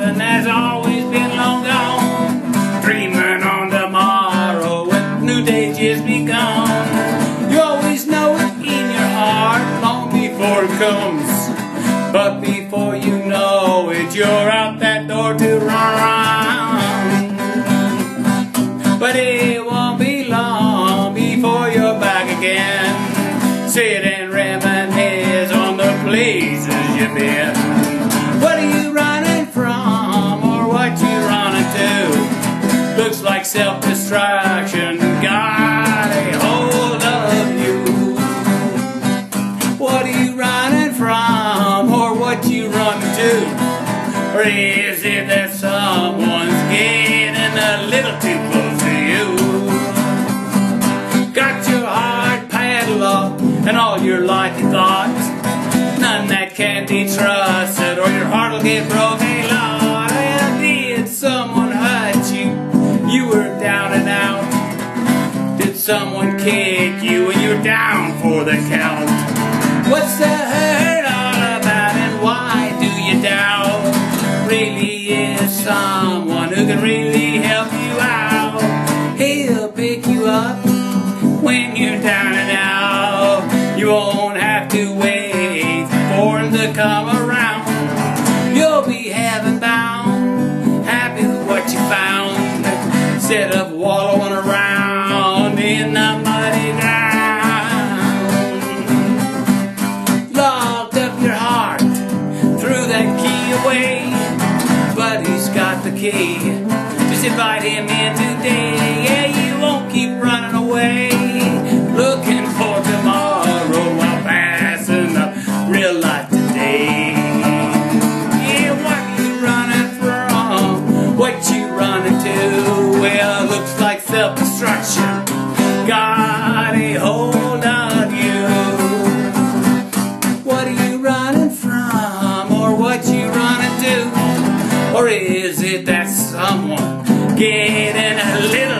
something that's always been long gone. Dreaming on tomorrow when new day just begun. You always know it in your heart long before it comes. But before you know it, you're out that door to run. But it won't be long before you're back again. Sit and reminisce on the places you've been. Self-destruction got a hold of you. What are you running from or what you run to? Or is it that someone's getting a little too close to you? Got your heart padlocked and all your life thoughts. None that can be trusted or your heart will get broke. Down and out. Did someone kick you and you're down for the count? What's the hurt all about and why do you doubt? Really is someone who can really help you out. He'll pick you up when you're down and out. You won't have to wait for him to come around. You'll be heaven bound, happy with what you found, instead of wallowing around in the muddy ground. Locked up your heart, threw that key away, but he's got the key. Just invite him in today. running to. Well, looks like self-destruction. Got a hold of you. What are you running from, or what you running to, or is it that someone getting a little?